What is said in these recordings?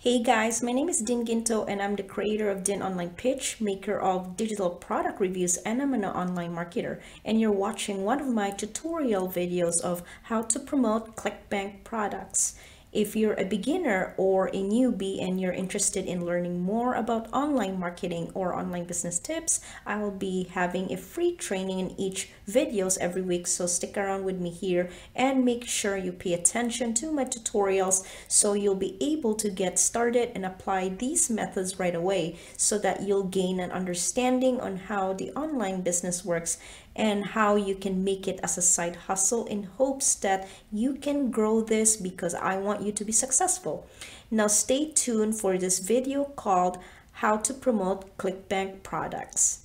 Hey guys, my name is Din Guinto and I'm the creator of Din Online Pitch, maker of digital product reviews and I'm an online marketer. And you're watching one of my tutorial videos of how to promote ClickBank products. If you're a beginner or a newbie and you're interested in learning more about online marketing or online business tips, I will be having a free training in each videos every week. So stick around with me here and make sure you pay attention to my tutorials so you'll be able to get started and apply these methods right away so that you'll gain an understanding on how the online business works and how you can make it as a side hustle in hopes that you can grow this because I want you to be successful. Now stay tuned for this video called how to promote ClickBank products.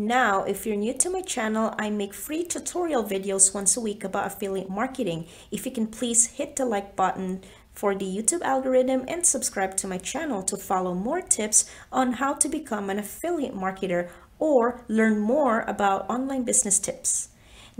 Now, if you're new to my channel, I make free tutorial videos once a week about affiliate marketing. If you can please hit the like button for the YouTube algorithm and subscribe to my channel to follow more tips on how to become an affiliate marketer or learn more about online business tips.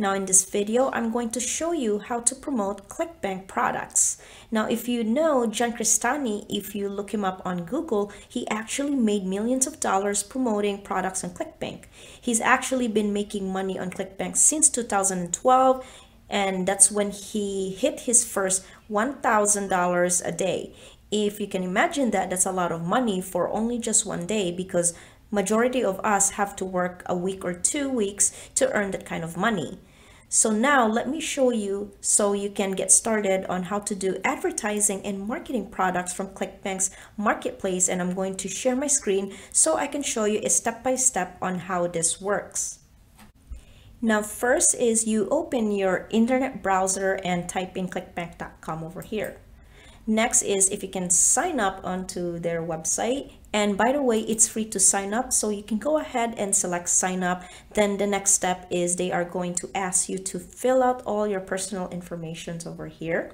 Now in this video, I'm going to show you how to promote ClickBank products. Now if you know John Crestani, if you look him up on Google, he actually made millions of dollars promoting products on ClickBank. He's actually been making money on ClickBank since 2012 and that's when he hit his first $1,000 a day. If you can imagine that, that's a lot of money for only just one day because majority of us have to work a week or two weeks to earn that kind of money. So now let me show you so you can get started on how to do advertising and marketing products from ClickBank's marketplace and I'm going to share my screen so I can show you a step-by-step -step on how this works. Now first is you open your internet browser and type in clickbank.com over here. Next is if you can sign up onto their website. And by the way, it's free to sign up. So you can go ahead and select sign up. Then the next step is they are going to ask you to fill out all your personal information over here.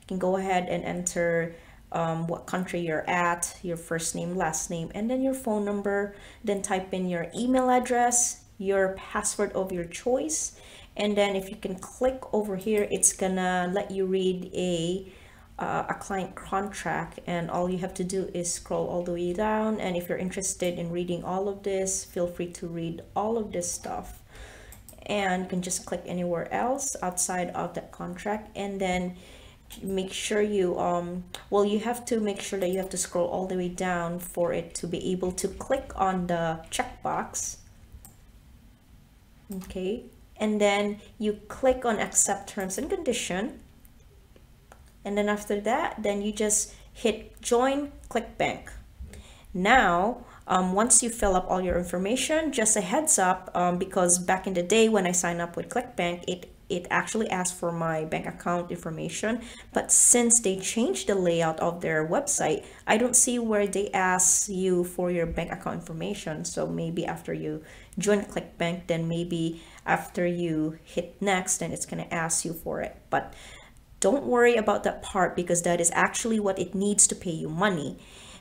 You can go ahead and enter um, what country you're at, your first name, last name, and then your phone number. Then type in your email address, your password of your choice. And then if you can click over here, it's gonna let you read a uh, a client contract and all you have to do is scroll all the way down and if you're interested in reading all of this feel free to read all of this stuff. And you can just click anywhere else outside of that contract and then make sure you um well you have to make sure that you have to scroll all the way down for it to be able to click on the checkbox. Okay and then you click on accept terms and condition and then after that then you just hit join clickbank now um, once you fill up all your information just a heads up um, because back in the day when I signed up with clickbank it it actually asked for my bank account information. But since they changed the layout of their website I don't see where they ask you for your bank account information. So maybe after you join clickbank then maybe after you hit next then it's going to ask you for it. But don't worry about that part because that is actually what it needs to pay you money.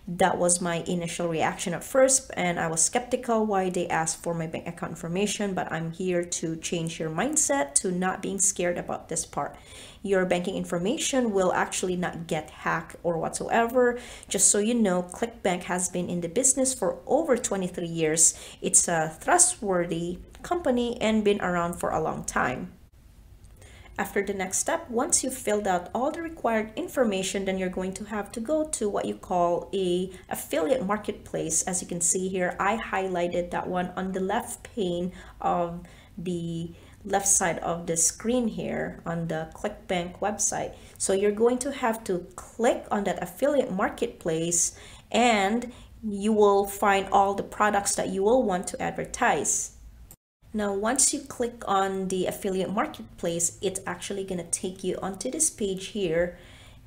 That was my initial reaction at first and I was skeptical why they asked for my bank account information but I'm here to change your mindset to not being scared about this part. Your banking information will actually not get hacked or whatsoever. Just so you know, ClickBank has been in the business for over 23 years. It's a trustworthy company and been around for a long time. After the next step, once you've filled out all the required information, then you're going to have to go to what you call a affiliate marketplace. As you can see here, I highlighted that one on the left pane of the left side of the screen here on the ClickBank website. So you're going to have to click on that affiliate marketplace and you will find all the products that you will want to advertise. Now, once you click on the affiliate marketplace, it's actually going to take you onto this page here.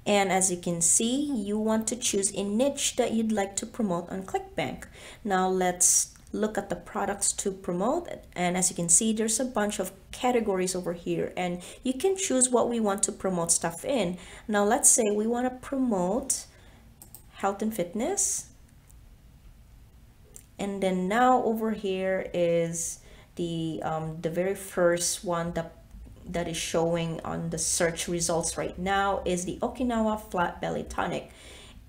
And as you can see, you want to choose a niche that you'd like to promote on ClickBank. Now, let's look at the products to promote. And as you can see, there's a bunch of categories over here. And you can choose what we want to promote stuff in. Now, let's say we want to promote health and fitness and then now over here is the um, the very first one that that is showing on the search results right now is the Okinawa flat belly tonic.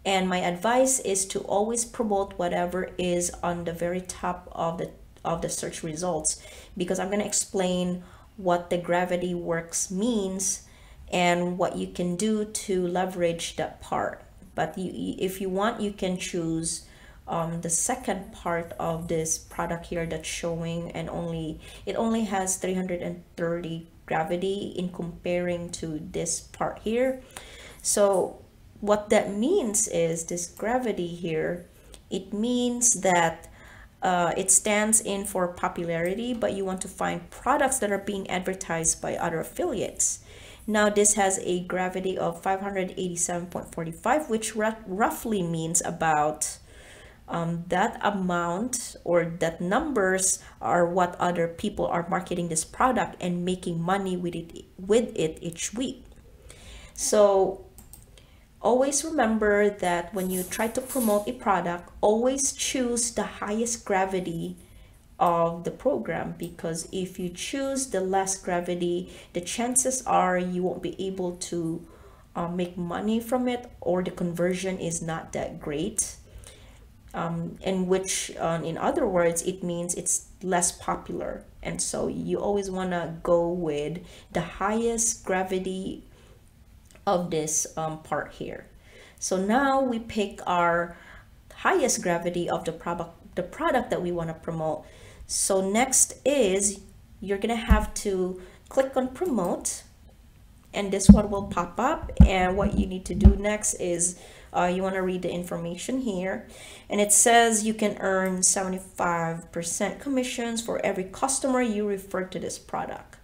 And my advice is to always promote whatever is on the very top of the of the search results because I'm going to explain what the gravity works means and what you can do to leverage that part. But you, if you want you can choose um, the second part of this product here that's showing and only it only has 330 gravity in comparing to this part here. So what that means is this gravity here it means that uh, it stands in for popularity but you want to find products that are being advertised by other affiliates. Now this has a gravity of 587.45 which roughly means about um, that amount or that numbers are what other people are marketing this product and making money with it with it each week. So always remember that when you try to promote a product always choose the highest gravity of the program because if you choose the less gravity the chances are you won't be able to uh, make money from it or the conversion is not that great um, in which uh, in other words it means it's less popular. And so you always want to go with the highest gravity of this um, part here. So now we pick our highest gravity of the product the product that we want to promote. So next is you're gonna have to click on promote and this one will pop up. And what you need to do next is uh, you want to read the information here and it says you can earn 75% commissions for every customer you refer to this product.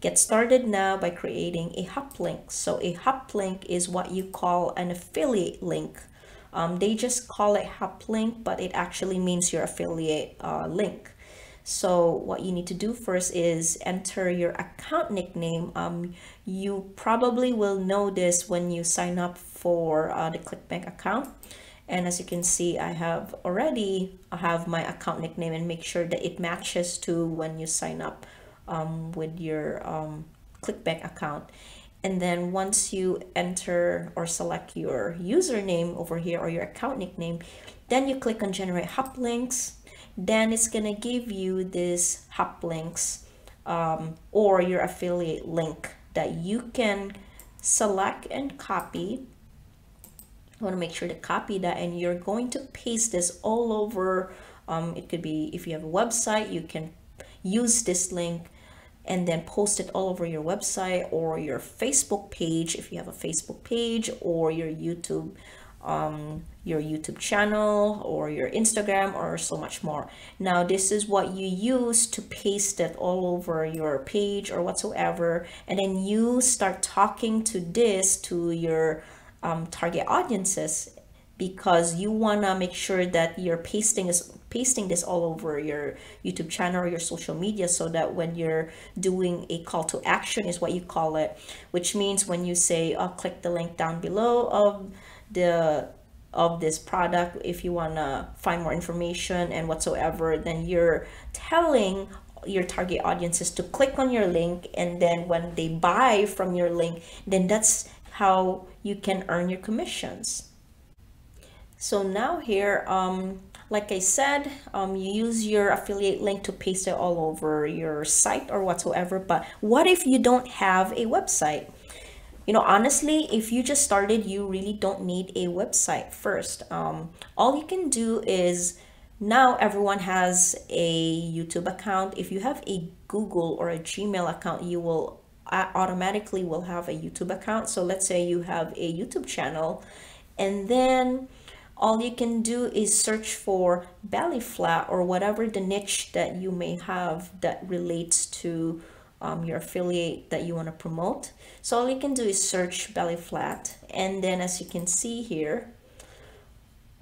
Get started now by creating a hop link so a hop link is what you call an affiliate link. Um, they just call it hop link but it actually means your affiliate uh, link. So what you need to do first is enter your account nickname. Um, you probably will know this when you sign up for uh, the ClickBank account. And as you can see, I have already I have my account nickname and make sure that it matches to when you sign up um, with your um, ClickBank account. And then once you enter or select your username over here or your account nickname, then you click on generate hop links then it's gonna give you this hop links um, or your affiliate link that you can select and copy I want to make sure to copy that and you're going to paste this all over um, it could be if you have a website you can use this link and then post it all over your website or your Facebook page if you have a Facebook page or your YouTube um, your YouTube channel or your Instagram or so much more. Now this is what you use to paste it all over your page or whatsoever and then you start talking to this to your um, target audiences because you want to make sure that you're pasting is pasting this all over your YouTube channel or your social media so that when you're doing a call to action is what you call it which means when you say oh, click the link down below of the of this product if you want to find more information and whatsoever then you're telling your target audiences to click on your link and then when they buy from your link then that's how you can earn your commissions so now here um like I said, um, you use your affiliate link to paste it all over your site or whatsoever. But what if you don't have a website? you know honestly if you just started you really don't need a website first um, all you can do is now everyone has a youtube account if you have a google or a gmail account you will automatically will have a youtube account so let's say you have a youtube channel and then all you can do is search for belly flat or whatever the niche that you may have that relates to um, your affiliate that you want to promote. So all you can do is search belly flat and then as you can see here,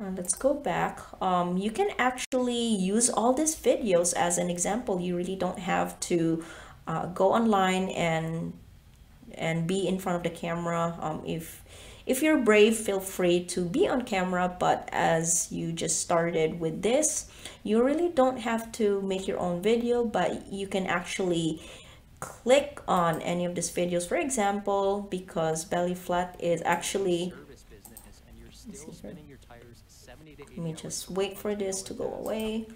uh, let's go back. Um, you can actually use all these videos as an example. You really don't have to uh, go online and and be in front of the camera. Um, if if you're brave, feel free to be on camera, but as you just started with this, you really don't have to make your own video, but you can actually click on any of these videos. For example because belly flat is actually let me just wait for this to go away.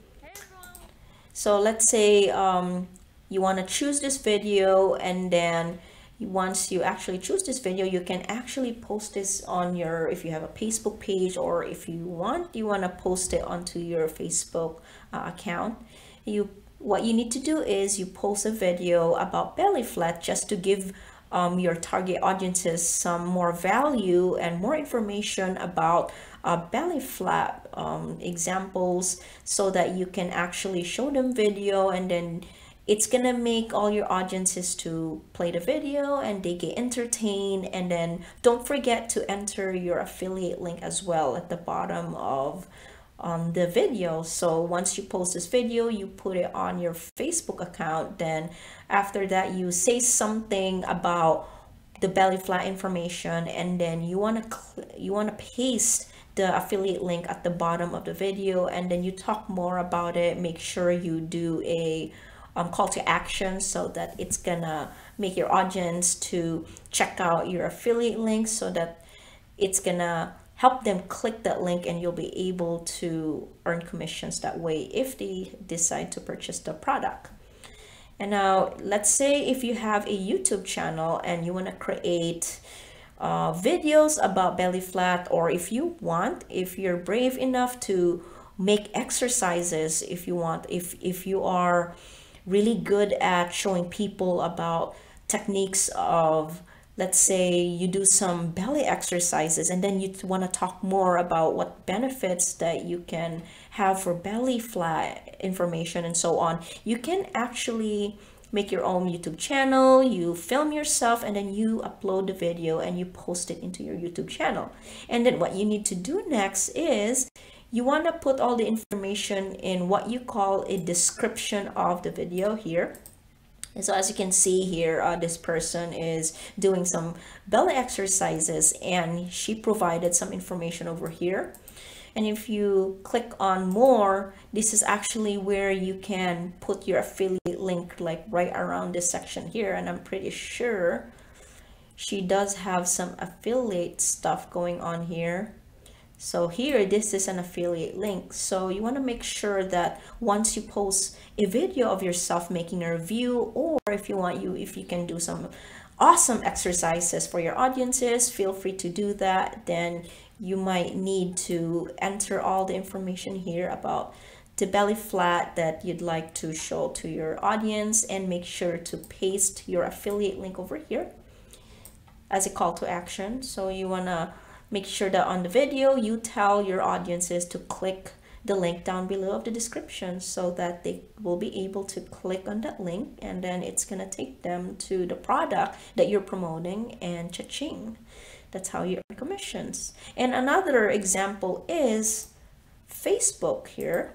So let's say um, you want to choose this video and then once you actually choose this video you can actually post this on your if you have a facebook page or if you want you want to post it onto your facebook uh, account. You what you need to do is you post a video about belly flat just to give um, your target audiences some more value and more information about uh, belly flap um, examples so that you can actually show them video and then it's gonna make all your audiences to play the video and they get entertained. And then don't forget to enter your affiliate link as well at the bottom of um, the video. So once you post this video you put it on your facebook account. Then after that you say something about the belly flat information and then you want to you want to paste the affiliate link at the bottom of the video and then you talk more about it. Make sure you do a um, call to action so that it's gonna make your audience to check out your affiliate link so that it's gonna help them click that link and you'll be able to earn commissions that way if they decide to purchase the product. And now let's say if you have a YouTube channel and you want to create uh, videos about belly flat or if you want, if you're brave enough to make exercises, if you want, if, if you are really good at showing people about techniques of let's say you do some belly exercises and then you want to talk more about what benefits that you can have for belly flat information and so on. You can actually make your own youtube channel you film yourself and then you upload the video and you post it into your youtube channel. And then what you need to do next is you want to put all the information in what you call a description of the video here and so as you can see here, uh, this person is doing some belly exercises and she provided some information over here. And if you click on more, this is actually where you can put your affiliate link like right around this section here. And I'm pretty sure she does have some affiliate stuff going on here. So here, this is an affiliate link. So you want to make sure that once you post a video of yourself making a review, or if you want you, if you can do some awesome exercises for your audiences, feel free to do that. Then you might need to enter all the information here about the belly flat that you'd like to show to your audience and make sure to paste your affiliate link over here as a call to action. So you want to Make sure that on the video, you tell your audiences to click the link down below of the description so that they will be able to click on that link and then it's going to take them to the product that you're promoting and cha-ching. That's how you earn commissions. And another example is Facebook here.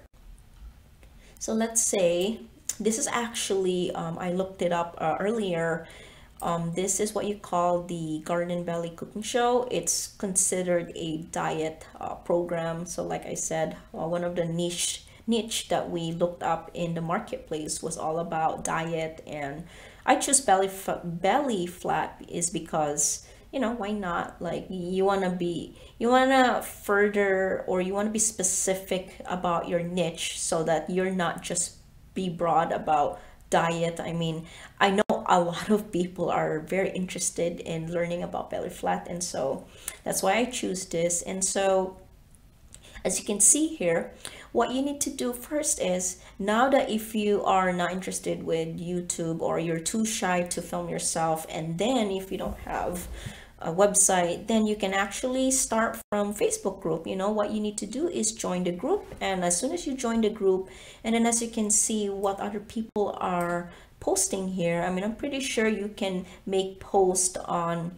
So let's say this is actually, um, I looked it up uh, earlier um, this is what you call the Garden Belly Cooking Show. It's considered a diet uh, program. So like I said, uh, one of the niche niche that we looked up in the marketplace was all about diet and I choose belly belly flat is because you know why not like you want to be you want to further or you want to be specific about your niche so that you're not just be broad about diet i mean i know a lot of people are very interested in learning about belly flat and so that's why I choose this. And so as you can see here what you need to do first is now that if you are not interested with YouTube or you're too shy to film yourself and then if you don't have a website then you can actually start from Facebook group. You know what you need to do is join the group and as soon as you join the group and then as you can see what other people are posting here. I mean, I'm pretty sure you can make post on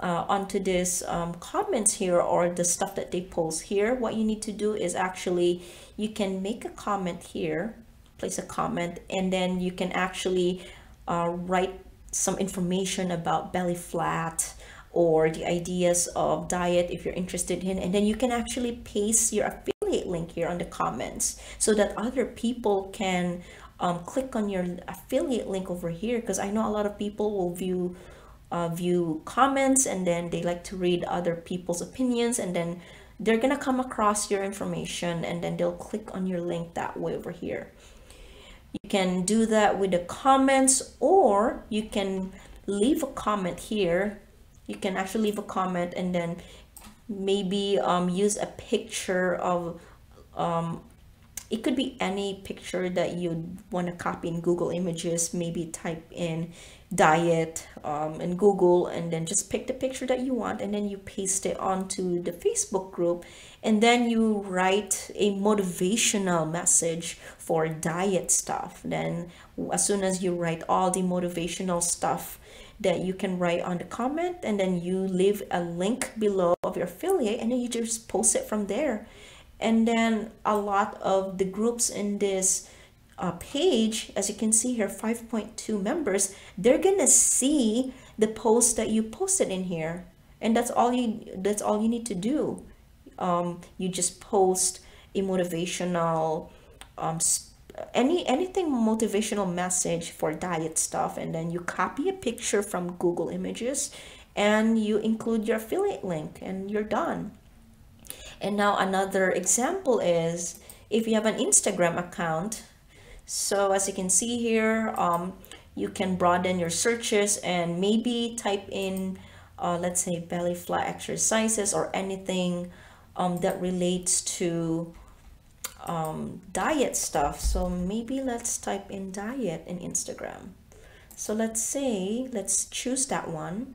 uh, onto this um, comments here or the stuff that they post here. What you need to do is actually, you can make a comment here, place a comment, and then you can actually uh, write some information about belly flat, or the ideas of diet if you're interested in and then you can actually paste your affiliate link here on the comments so that other people can um, click on your affiliate link over here because I know a lot of people will view uh, view comments and then they like to read other people's opinions and then they're gonna come across your information and then they'll click on your link that way over here. You can do that with the comments or you can leave a comment here. You can actually leave a comment and then maybe um, use a picture of um, it could be any picture that you'd want to copy in Google Images maybe type in diet um, in Google and then just pick the picture that you want and then you paste it onto the Facebook group and then you write a motivational message for diet stuff. Then as soon as you write all the motivational stuff that you can write on the comment and then you leave a link below of your affiliate and then you just post it from there and then a lot of the groups in this uh, page, as you can see here, 5.2 members, they're gonna see the post that you posted in here. And that's all you that's all you need to do. Um, you just post a motivational um, any anything motivational message for diet stuff and then you copy a picture from Google Images and you include your affiliate link and you're done. And now another example is if you have an Instagram account so as you can see here, um, you can broaden your searches and maybe type in, uh, let's say belly fly exercises or anything um, that relates to um, diet stuff. So maybe let's type in diet in Instagram. So let's say, let's choose that one.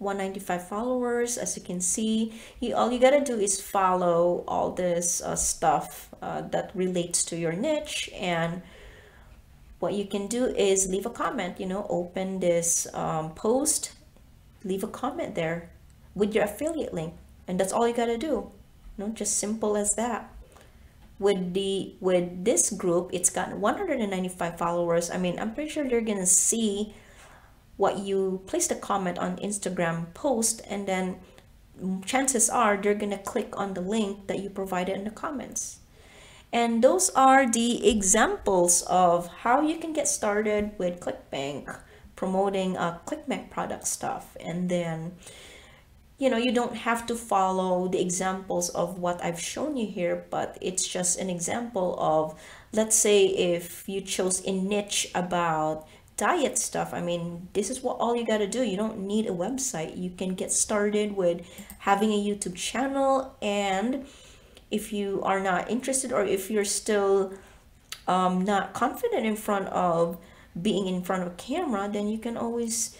195 followers as you can see. You, all you gotta do is follow all this uh, stuff uh, that relates to your niche and what you can do is leave a comment you know open this um, post leave a comment there with your affiliate link and that's all you gotta do. You know just simple as that. With the with this group it's got 195 followers. I mean i'm pretty sure they're gonna see what you placed a comment on Instagram post and then chances are they're going to click on the link that you provided in the comments. And those are the examples of how you can get started with ClickBank, promoting a uh, ClickBank product stuff. And then, you know, you don't have to follow the examples of what I've shown you here, but it's just an example of, let's say if you chose a niche about diet stuff. I mean this is what all you got to do. You don't need a website. You can get started with having a youtube channel and if you are not interested or if you're still um, not confident in front of being in front of camera then you can always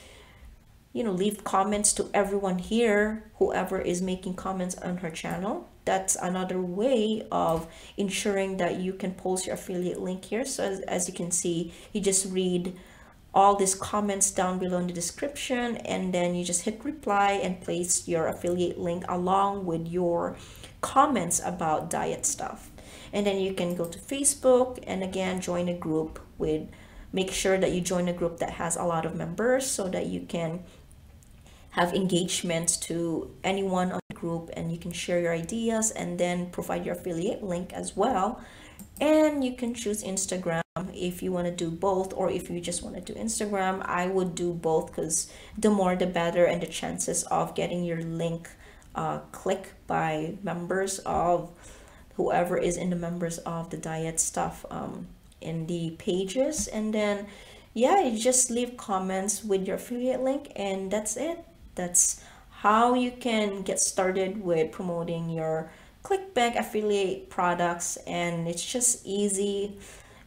you know leave comments to everyone here whoever is making comments on her channel. That's another way of ensuring that you can post your affiliate link here. So as, as you can see you just read all these comments down below in the description and then you just hit reply and place your affiliate link along with your comments about diet stuff. And then you can go to Facebook and again join a group with make sure that you join a group that has a lot of members so that you can have engagement to anyone on the group and you can share your ideas and then provide your affiliate link as well. And you can choose Instagram if you want to do both or if you just want to do Instagram I would do both because the more the better and the chances of getting your link uh, click by members of whoever is in the members of the diet stuff um, in the pages and then yeah you just leave comments with your affiliate link and that's it that's how you can get started with promoting your ClickBank affiliate products and it's just easy.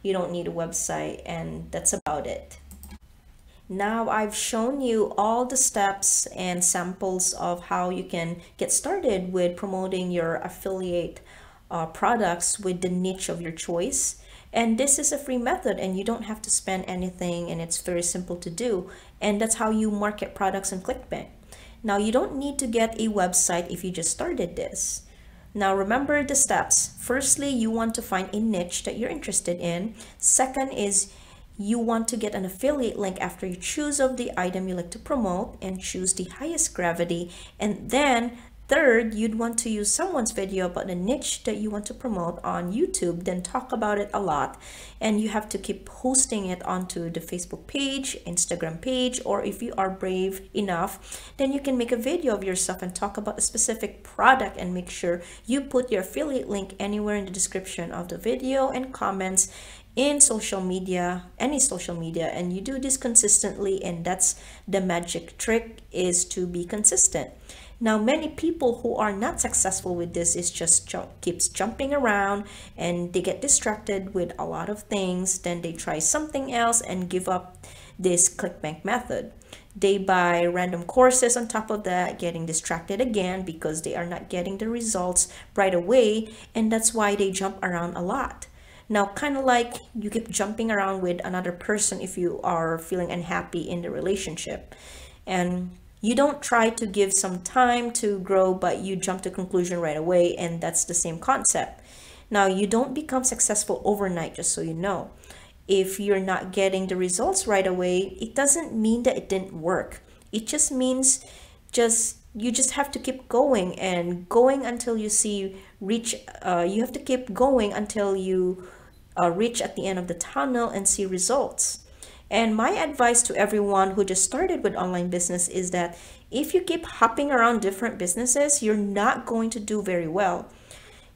You don't need a website and that's about it. Now I've shown you all the steps and samples of how you can get started with promoting your affiliate uh, products with the niche of your choice. And this is a free method and you don't have to spend anything and it's very simple to do. And that's how you market products in ClickBank. Now you don't need to get a website if you just started this. Now remember the steps. Firstly, you want to find a niche that you're interested in. Second is you want to get an affiliate link after you choose of the item you like to promote and choose the highest gravity and then Third, you'd want to use someone's video about a niche that you want to promote on YouTube, then talk about it a lot. And you have to keep posting it onto the Facebook page, Instagram page, or if you are brave enough, then you can make a video of yourself and talk about a specific product and make sure you put your affiliate link anywhere in the description of the video and comments in social media any social media and you do this consistently and that's the magic trick is to be consistent now, many people who are not successful with this is just ju keeps jumping around and they get distracted with a lot of things. Then they try something else and give up this ClickBank method. They buy random courses on top of that, getting distracted again because they are not getting the results right away. And that's why they jump around a lot. Now, kind of like you keep jumping around with another person if you are feeling unhappy in the relationship. And you don't try to give some time to grow, but you jump to conclusion right away. And that's the same concept. Now, you don't become successful overnight, just so you know. If you're not getting the results right away, it doesn't mean that it didn't work. It just means just you just have to keep going and going until you see reach uh, you have to keep going until you uh, reach at the end of the tunnel and see results and my advice to everyone who just started with online business is that if you keep hopping around different businesses, you're not going to do very well.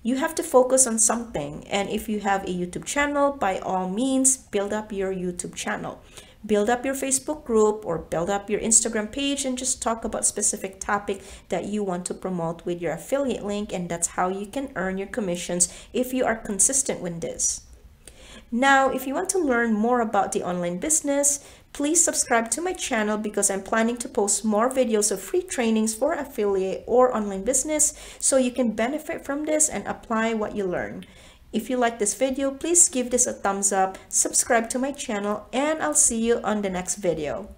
You have to focus on something. And if you have a YouTube channel, by all means, build up your YouTube channel. Build up your Facebook group or build up your Instagram page and just talk about specific topic that you want to promote with your affiliate link. And that's how you can earn your commissions if you are consistent with this. Now, if you want to learn more about the online business, please subscribe to my channel because I'm planning to post more videos of free trainings for affiliate or online business so you can benefit from this and apply what you learn. If you like this video, please give this a thumbs up, subscribe to my channel, and I'll see you on the next video.